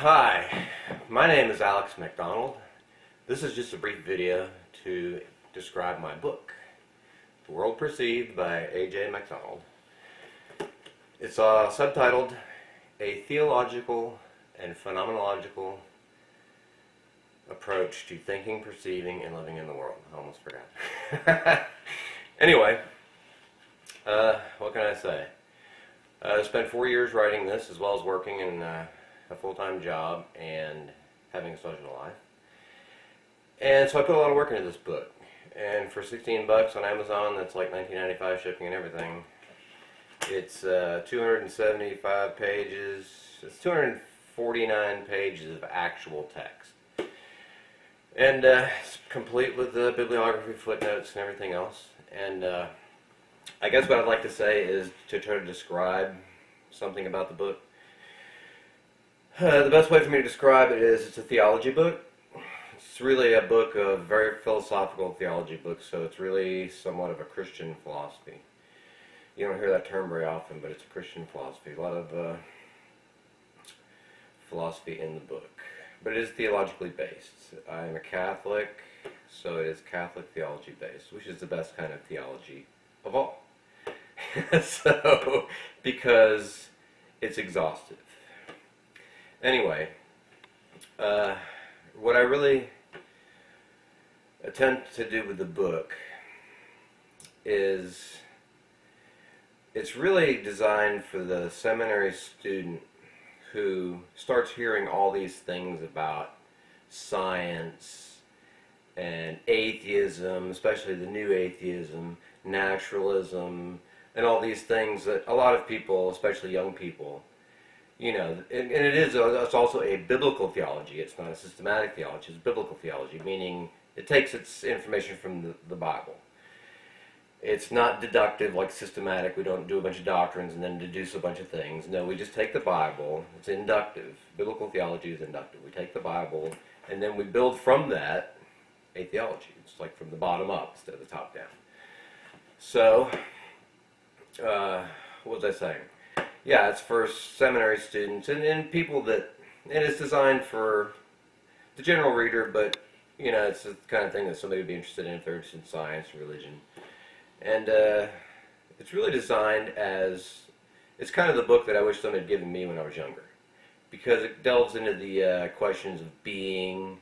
Hi, my name is Alex MacDonald. This is just a brief video to describe my book, The World Perceived by A.J. MacDonald. It's uh, subtitled A Theological and Phenomenological Approach to Thinking, Perceiving, and Living in the World. I almost forgot. anyway, uh, what can I say? Uh, I spent four years writing this as well as working in uh, a full-time job and having a social life. And so I put a lot of work into this book. And for 16 bucks on Amazon, that's like 19.95 shipping and everything. It's uh, 275 pages. It's 249 pages of actual text. And uh, it's complete with the bibliography, footnotes, and everything else. And uh, I guess what I'd like to say is to try to describe something about the book. Uh, the best way for me to describe it is it's a theology book. It's really a book of very philosophical theology book, so it's really somewhat of a Christian philosophy. You don't hear that term very often, but it's a Christian philosophy. A lot of uh, philosophy in the book. But it is theologically based. I'm a Catholic, so it is Catholic theology based, which is the best kind of theology of all. so, because it's exhaustive. Anyway, uh, what I really attempt to do with the book is it's really designed for the seminary student who starts hearing all these things about science and atheism, especially the new atheism, naturalism, and all these things that a lot of people, especially young people, you know, and, and it is a, it's also a biblical theology. It's not a systematic theology. It's biblical theology, meaning it takes its information from the, the Bible. It's not deductive like systematic. We don't do a bunch of doctrines and then deduce a bunch of things. No, we just take the Bible. It's inductive. Biblical theology is inductive. We take the Bible and then we build from that a theology. It's like from the bottom up instead of the top down. So, uh, what was I saying? Yeah, it's for seminary students and, and people that, and it's designed for the general reader, but you know, it's the kind of thing that somebody would be interested in if they're interested in science and religion. And uh, it's really designed as, it's kind of the book that I wish someone had given me when I was younger. Because it delves into the uh, questions of being,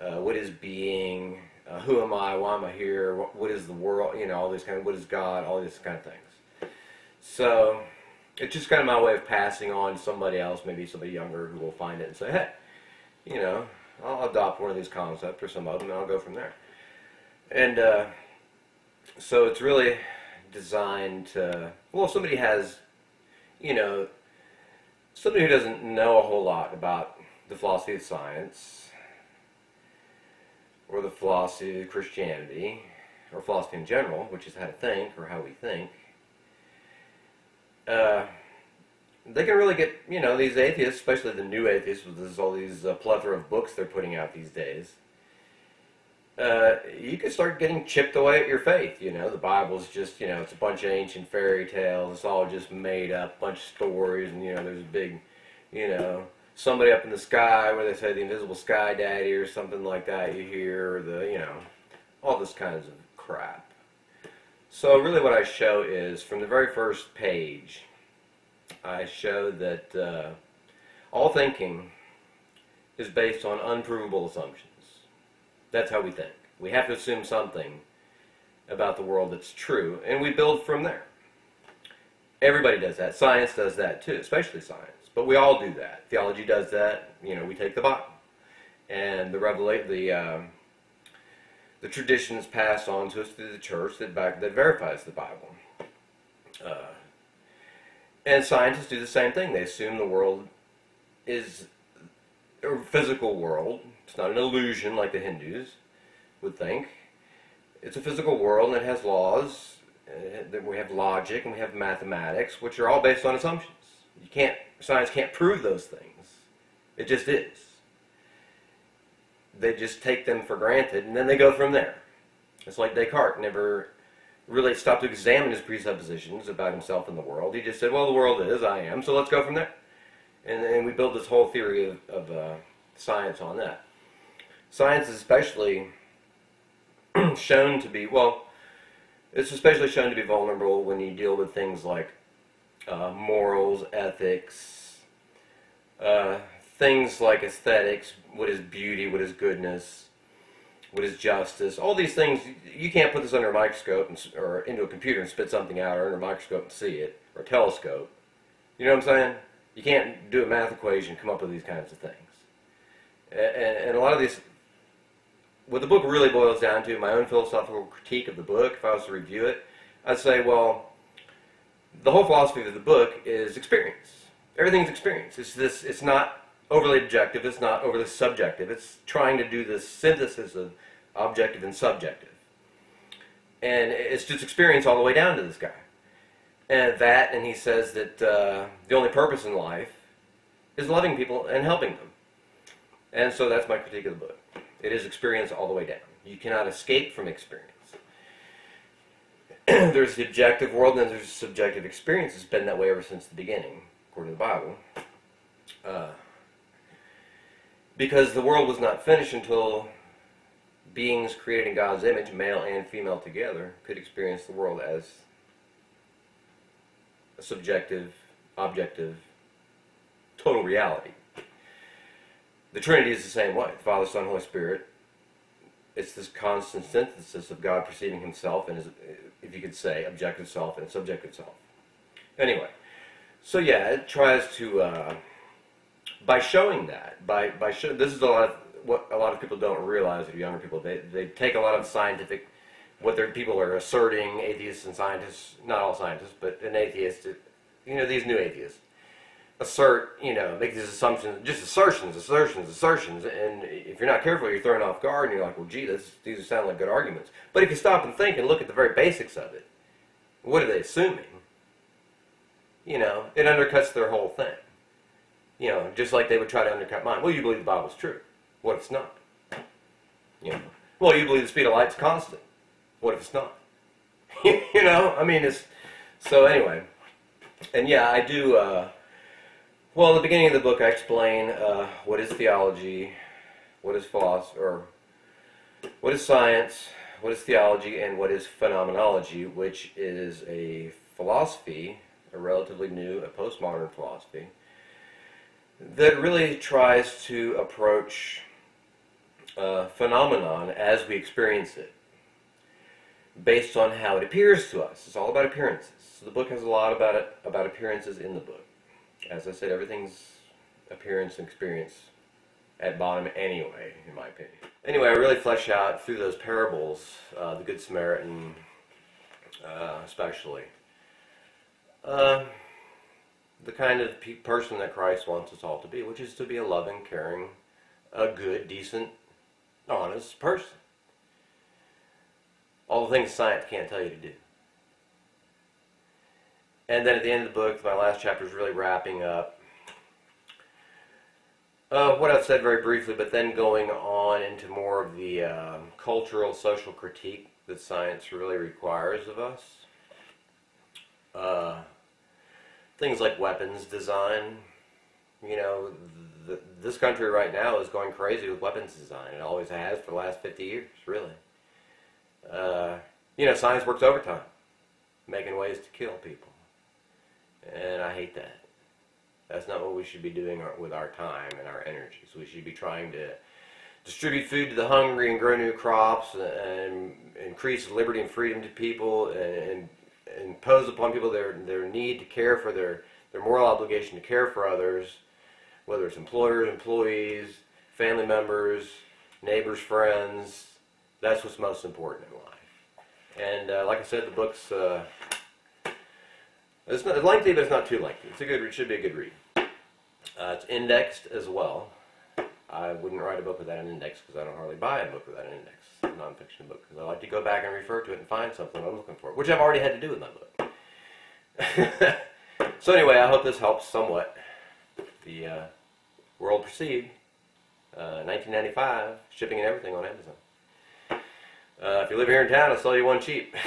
uh, what is being, uh, who am I, why am I here, what, what is the world, you know, all these kind of, what is God, all these kind of things. So, it's just kind of my way of passing on somebody else, maybe somebody younger who will find it and say, hey, you know, I'll adopt one of these concepts or some of them and I'll go from there. And uh, so it's really designed to, well, somebody has, you know, somebody who doesn't know a whole lot about the philosophy of science or the philosophy of Christianity or philosophy in general, which is how to think or how we think, uh, they can really get, you know, these atheists, especially the new atheists, with all these uh, plethora of books they're putting out these days. Uh, you can start getting chipped away at your faith. You know, the Bible's just, you know, it's a bunch of ancient fairy tales. It's all just made up, bunch of stories, and you know, there's a big, you know, somebody up in the sky where they say the invisible sky daddy or something like that. You hear or the, you know, all this kinds of crap. So really what I show is, from the very first page, I show that uh, all thinking is based on unprovable assumptions. That's how we think. We have to assume something about the world that's true, and we build from there. Everybody does that. Science does that too, especially science. But we all do that. Theology does that. You know, we take the Bible and the revelation, the um, the traditions passed on to us through the church that back that verifies the Bible. Uh, and scientists do the same thing. They assume the world is a physical world. It's not an illusion like the Hindus would think. It's a physical world and it has laws. That we have logic and we have mathematics, which are all based on assumptions. You can't science can't prove those things. It just is they just take them for granted and then they go from there. It's like Descartes never really stopped to examine his presuppositions about himself and the world. He just said, well, the world is, I am, so let's go from there. And, and we build this whole theory of, of uh, science on that. Science is especially shown to be, well, it's especially shown to be vulnerable when you deal with things like uh, morals, ethics, uh, things like aesthetics, what is beauty, what is goodness, what is justice, all these things, you can't put this under a microscope and, or into a computer and spit something out or under a microscope and see it, or a telescope. You know what I'm saying? You can't do a math equation come up with these kinds of things. And, and a lot of these, what the book really boils down to, my own philosophical critique of the book, if I was to review it, I'd say, well, the whole philosophy of the book is experience. Everything's experience. It's this. It's not overly objective. It's not overly subjective. It's trying to do this synthesis of objective and subjective. And it's just experience all the way down to this guy. And that, and he says that uh, the only purpose in life is loving people and helping them. And so that's my critique of the book. It is experience all the way down. You cannot escape from experience. there's the objective world and there's subjective experience. It's been that way ever since the beginning, according to the Bible. Uh, because the world was not finished until beings created in God's image, male and female together, could experience the world as a subjective, objective, total reality. The Trinity is the same way. Father, Son, Holy Spirit it's this constant synthesis of God perceiving himself and his, if you could say, objective self and subjective self. Anyway, so yeah, it tries to, uh, by showing that, by, by show, this is a lot of, what a lot of people don't realize, or younger people, they, they take a lot of scientific, what their people are asserting, atheists and scientists, not all scientists, but an atheist, you know, these new atheists, assert, you know, make these assumptions, just assertions, assertions, assertions, and if you're not careful, you're thrown off guard, and you're like, well, gee, this, these sound like good arguments. But if you stop and think and look at the very basics of it, what are they assuming? You know, it undercuts their whole thing. You know, just like they would try to undercut mine. Well, you believe the Bible's true. What if it's not? You know, well, you believe the speed of light's constant. What if it's not? you know, I mean, it's so anyway. And yeah, I do. Uh, well, at the beginning of the book, I explain uh, what is theology, what is philosophy, or what is science, what is theology, and what is phenomenology, which is a philosophy, a relatively new, a postmodern philosophy, that really tries to approach uh, phenomenon as we experience it, based on how it appears to us. It's all about appearances. So the book has a lot about it, about appearances in the book as I said, everything's appearance and experience at bottom anyway, in my opinion. Anyway, I really flesh out through those parables, uh, the Good Samaritan uh, especially, uh, the kind of pe person that Christ wants us all to be, which is to be a loving, caring, a good, decent, honest person. All the things science can't tell you to do. And then at the end of the book, my last chapter is really wrapping up uh, what I've said very briefly, but then going on into more of the uh, cultural, social critique that science really requires of us. Uh, things like weapons design. You know, the, this country right now is going crazy with weapons design. It always has for the last 50 years, really. Uh, you know, science works overtime, making ways to kill people. And I hate that. That's not what we should be doing with our time and our energies. We should be trying to distribute food to the hungry and grow new crops and increase liberty and freedom to people and, and impose upon people their, their need to care for their, their moral obligation to care for others, whether it's employers, employees, family members, neighbors, friends. That's what's most important in life. And uh, like I said, the book's uh, it's not lengthy, but it's not too lengthy. It's a good. It should be a good read. Uh, it's indexed as well. I wouldn't write a book without an index because I don't hardly buy a book without an index, a nonfiction book, because I like to go back and refer to it and find something I'm looking for, which I've already had to do with my book. so anyway, I hope this helps somewhat. The uh, World Perceived, uh, 1995, shipping and everything on Amazon. Uh, if you live here in town, I'll sell you one cheap.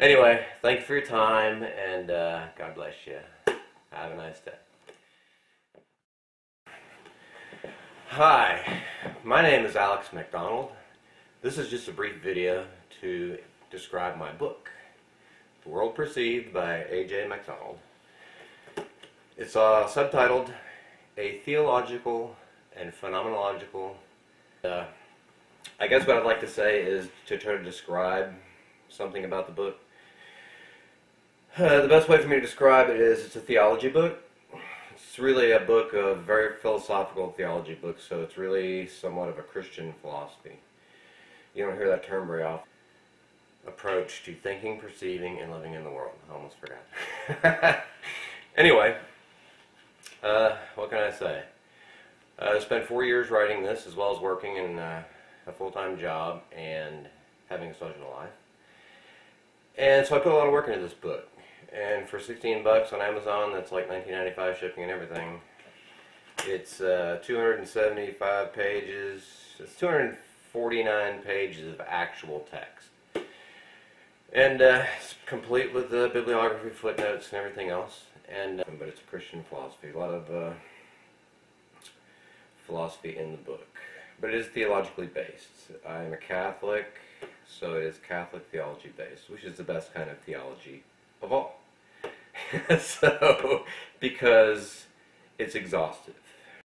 Anyway, thank you for your time, and uh, God bless you. Have a nice day. Hi, my name is Alex MacDonald. This is just a brief video to describe my book, The World Perceived by A.J. MacDonald. It's uh, subtitled A Theological and Phenomenological. Uh, I guess what I'd like to say is to try to describe something about the book. Uh, the best way for me to describe it is it's a theology book. It's really a book of very philosophical theology book, so it's really somewhat of a Christian philosophy. You don't hear that term very often. Approach to thinking, perceiving, and living in the world. I almost forgot. anyway, uh, what can I say? Uh, I spent four years writing this, as well as working in uh, a full-time job and having a social life. And so I put a lot of work into this book. And for 16 bucks on Amazon, that's like 19.95 shipping and everything. It's uh, 275 pages. It's 249 pages of actual text. And uh, it's complete with the bibliography, footnotes, and everything else. And uh, but it's Christian philosophy. A lot of uh, philosophy in the book, but it is theologically based. I am a Catholic, so it is Catholic theology based, which is the best kind of theology of all. so, because it's exhaustive